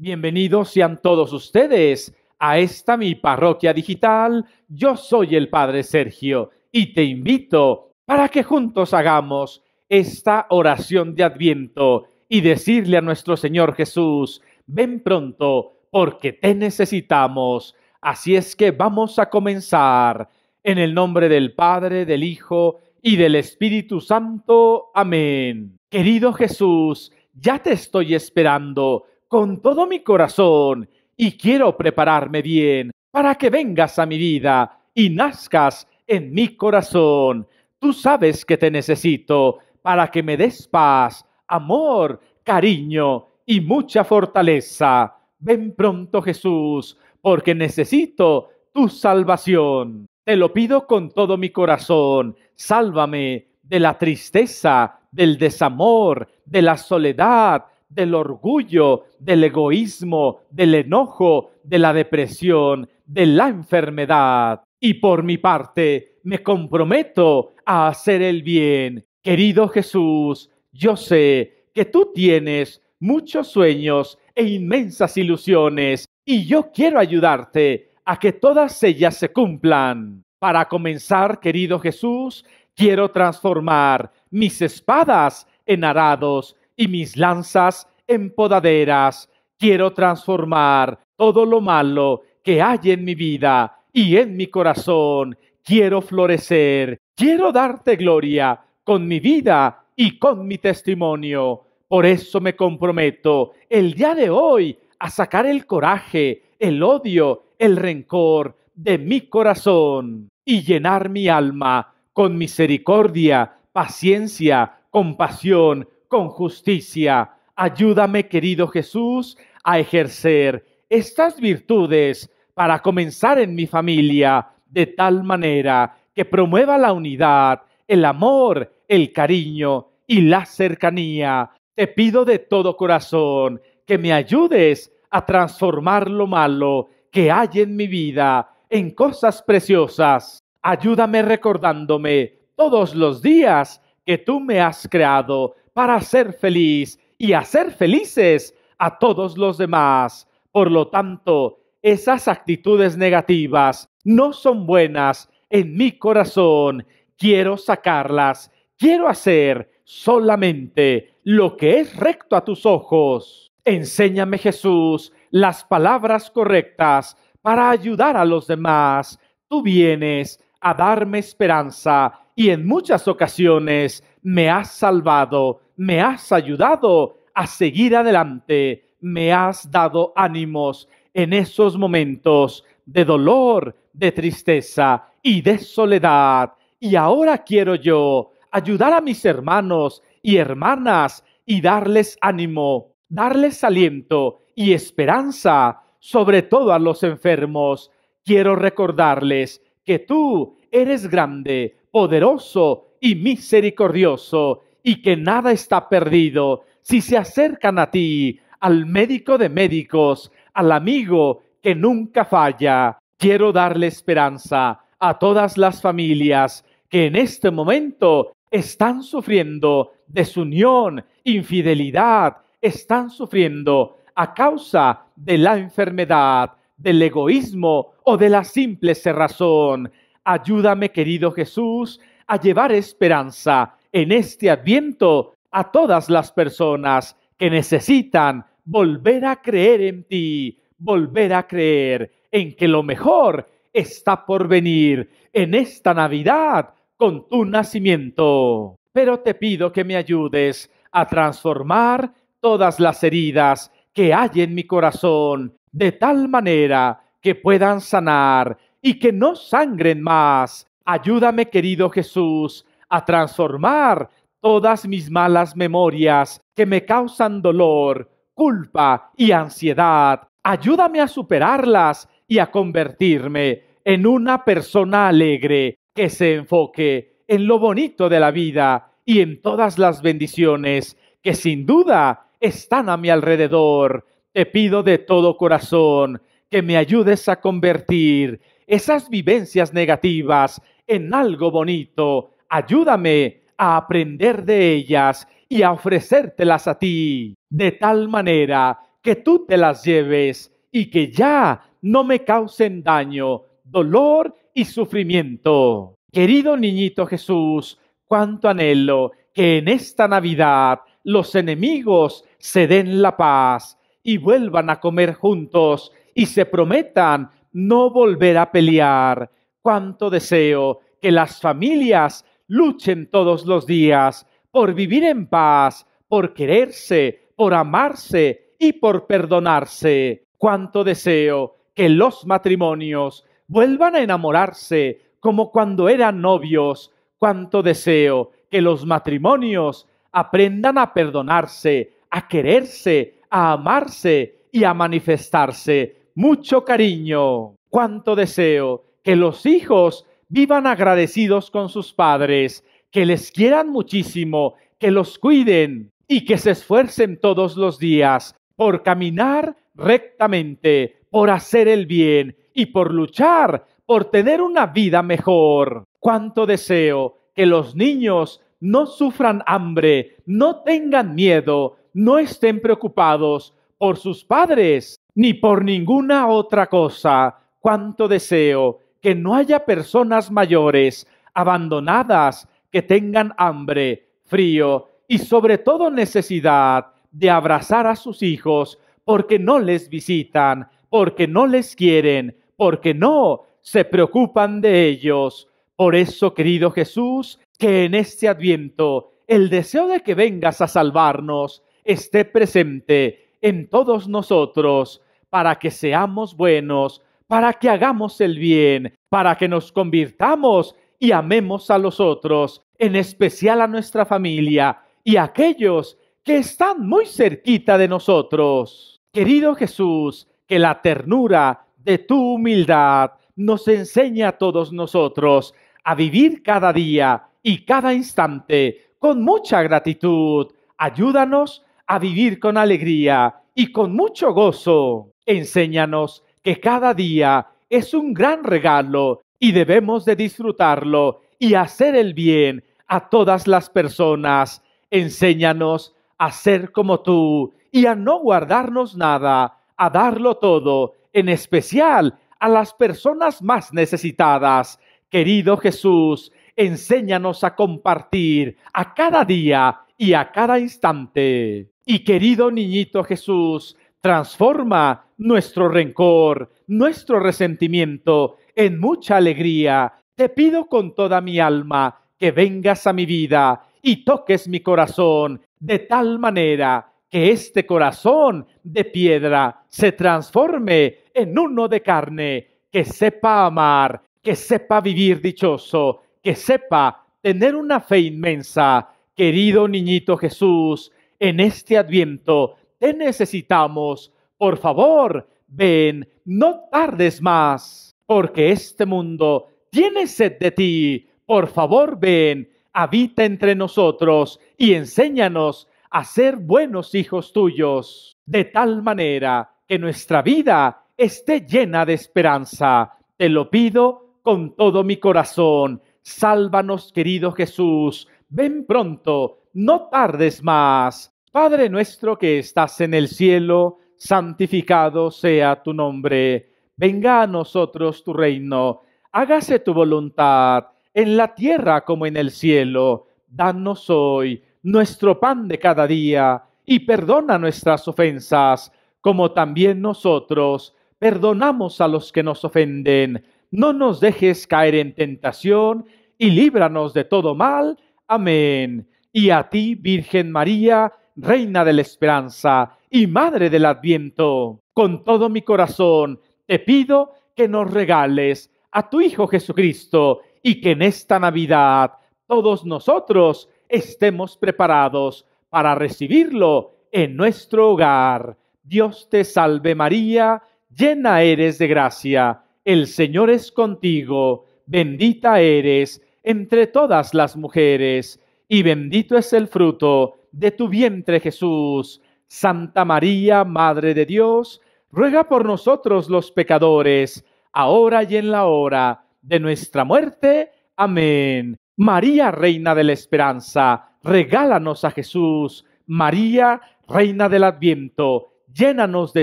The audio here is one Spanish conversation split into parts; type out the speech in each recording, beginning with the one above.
Bienvenidos sean todos ustedes a esta mi parroquia digital. Yo soy el Padre Sergio y te invito para que juntos hagamos esta oración de Adviento y decirle a nuestro Señor Jesús, ven pronto porque te necesitamos. Así es que vamos a comenzar en el nombre del Padre, del Hijo y del Espíritu Santo. Amén. Querido Jesús, ya te estoy esperando con todo mi corazón y quiero prepararme bien para que vengas a mi vida y nazcas en mi corazón. Tú sabes que te necesito para que me des paz, amor, cariño y mucha fortaleza. Ven pronto Jesús, porque necesito tu salvación. Te lo pido con todo mi corazón. Sálvame de la tristeza, del desamor, de la soledad, del orgullo, del egoísmo, del enojo, de la depresión, de la enfermedad. Y por mi parte, me comprometo a hacer el bien. Querido Jesús, yo sé que tú tienes muchos sueños e inmensas ilusiones y yo quiero ayudarte a que todas ellas se cumplan. Para comenzar, querido Jesús, quiero transformar mis espadas en arados y mis lanzas en podaderas. Quiero transformar todo lo malo que hay en mi vida y en mi corazón. Quiero florecer. Quiero darte gloria con mi vida y con mi testimonio. Por eso me comprometo el día de hoy a sacar el coraje, el odio, el rencor de mi corazón y llenar mi alma con misericordia, paciencia, compasión, con justicia. Ayúdame, querido Jesús, a ejercer estas virtudes para comenzar en mi familia de tal manera que promueva la unidad, el amor, el cariño y la cercanía. Te pido de todo corazón que me ayudes a transformar lo malo que hay en mi vida en cosas preciosas. Ayúdame recordándome todos los días que tú me has creado para ser feliz y hacer felices a todos los demás. Por lo tanto, esas actitudes negativas no son buenas en mi corazón. Quiero sacarlas. Quiero hacer solamente lo que es recto a tus ojos. Enséñame, Jesús, las palabras correctas para ayudar a los demás. Tú vienes a darme esperanza y en muchas ocasiones me has salvado me has ayudado a seguir adelante, me has dado ánimos en esos momentos de dolor, de tristeza y de soledad. Y ahora quiero yo ayudar a mis hermanos y hermanas y darles ánimo, darles aliento y esperanza, sobre todo a los enfermos. Quiero recordarles que tú eres grande, poderoso y misericordioso y que nada está perdido si se acercan a ti, al médico de médicos, al amigo que nunca falla. Quiero darle esperanza a todas las familias que en este momento están sufriendo desunión, infidelidad, están sufriendo a causa de la enfermedad, del egoísmo o de la simple cerrazón. Ayúdame, querido Jesús, a llevar esperanza en este adviento a todas las personas que necesitan volver a creer en ti, volver a creer en que lo mejor está por venir en esta Navidad con tu nacimiento. Pero te pido que me ayudes a transformar todas las heridas que hay en mi corazón de tal manera que puedan sanar y que no sangren más. Ayúdame, querido Jesús, a transformar todas mis malas memorias que me causan dolor, culpa y ansiedad. Ayúdame a superarlas y a convertirme en una persona alegre que se enfoque en lo bonito de la vida y en todas las bendiciones que sin duda están a mi alrededor. Te pido de todo corazón que me ayudes a convertir esas vivencias negativas en algo bonito ayúdame a aprender de ellas y a ofrecértelas a ti, de tal manera que tú te las lleves y que ya no me causen daño, dolor y sufrimiento. Querido niñito Jesús, cuánto anhelo que en esta Navidad los enemigos se den la paz y vuelvan a comer juntos y se prometan no volver a pelear. Cuánto deseo que las familias luchen todos los días por vivir en paz, por quererse, por amarse y por perdonarse. Cuánto deseo que los matrimonios vuelvan a enamorarse como cuando eran novios. Cuánto deseo que los matrimonios aprendan a perdonarse, a quererse, a amarse y a manifestarse mucho cariño. Cuánto deseo que los hijos vivan agradecidos con sus padres, que les quieran muchísimo, que los cuiden y que se esfuercen todos los días por caminar rectamente, por hacer el bien y por luchar por tener una vida mejor. Cuánto deseo que los niños no sufran hambre, no tengan miedo, no estén preocupados por sus padres ni por ninguna otra cosa. Cuánto deseo que no haya personas mayores abandonadas que tengan hambre, frío y sobre todo necesidad de abrazar a sus hijos porque no les visitan, porque no les quieren, porque no se preocupan de ellos. Por eso, querido Jesús, que en este adviento el deseo de que vengas a salvarnos esté presente en todos nosotros, para que seamos buenos, para que hagamos el bien, para que nos convirtamos y amemos a los otros, en especial a nuestra familia y a aquellos que están muy cerquita de nosotros. Querido Jesús, que la ternura de tu humildad nos enseñe a todos nosotros a vivir cada día y cada instante con mucha gratitud. Ayúdanos a vivir con alegría y con mucho gozo. Enséñanos que cada día es un gran regalo y debemos de disfrutarlo y hacer el bien a todas las personas. Enséñanos a ser como tú y a no guardarnos nada, a darlo todo, en especial a las personas más necesitadas. Querido Jesús, enséñanos a compartir a cada día y a cada instante. Y querido niñito Jesús, transforma nuestro rencor, nuestro resentimiento en mucha alegría. Te pido con toda mi alma que vengas a mi vida y toques mi corazón de tal manera que este corazón de piedra se transforme en uno de carne, que sepa amar, que sepa vivir dichoso, que sepa tener una fe inmensa. Querido niñito Jesús, en este adviento te necesitamos. Por favor, ven, no tardes más, porque este mundo tiene sed de ti. Por favor, ven, habita entre nosotros y enséñanos a ser buenos hijos tuyos, de tal manera que nuestra vida esté llena de esperanza. Te lo pido con todo mi corazón. Sálvanos, querido Jesús. Ven pronto, no tardes más. Padre nuestro que estás en el cielo, santificado sea tu nombre. Venga a nosotros tu reino. Hágase tu voluntad en la tierra como en el cielo. Danos hoy nuestro pan de cada día y perdona nuestras ofensas, como también nosotros perdonamos a los que nos ofenden. No nos dejes caer en tentación y líbranos de todo mal. Amén. Y a ti, Virgen María, Reina de la Esperanza y Madre del Adviento, con todo mi corazón te pido que nos regales a tu Hijo Jesucristo y que en esta Navidad todos nosotros estemos preparados para recibirlo en nuestro hogar. Dios te salve María, llena eres de gracia, el Señor es contigo, bendita eres entre todas las mujeres, y bendito es el fruto de tu vientre Jesús. Santa María, Madre de Dios, ruega por nosotros los pecadores, ahora y en la hora de nuestra muerte. Amén. María, Reina de la Esperanza, regálanos a Jesús. María, Reina del Adviento, llénanos de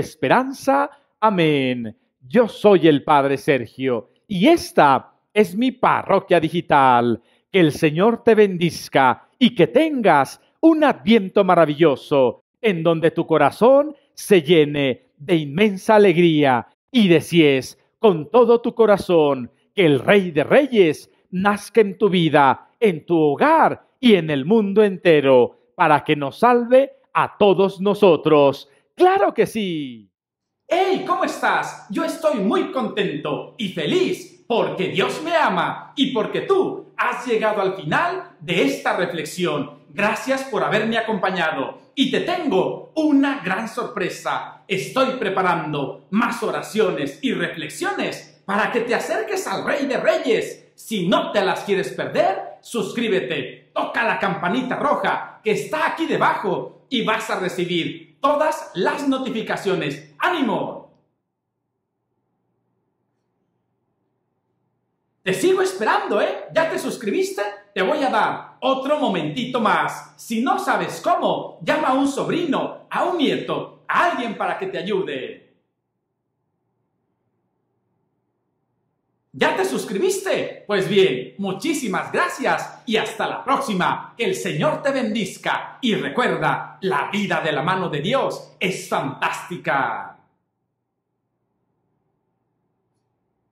esperanza. Amén. Yo soy el Padre Sergio y esta es mi parroquia digital. Que el Señor te bendizca y que tengas un adviento maravilloso en donde tu corazón se llene de inmensa alegría y desees con todo tu corazón que el Rey de Reyes nazca en tu vida, en tu hogar y en el mundo entero, para que nos salve a todos nosotros. ¡Claro que sí! ¡Hey! ¿Cómo estás? Yo estoy muy contento y feliz porque Dios me ama y porque tú has llegado al final de esta reflexión. Gracias por haberme acompañado y te tengo una gran sorpresa. Estoy preparando más oraciones y reflexiones para que te acerques al Rey de Reyes. Si no te las quieres perder, suscríbete, toca la campanita roja que está aquí debajo y vas a recibir todas las notificaciones. ¡Ánimo! Te sigo esperando, ¿eh? ¿Ya te suscribiste? Te voy a dar otro momentito más. Si no sabes cómo, llama a un sobrino, a un nieto, a alguien para que te ayude. ¿Ya te suscribiste? Pues bien, muchísimas gracias y hasta la próxima. Que el Señor te bendizca y recuerda, la vida de la mano de Dios es fantástica.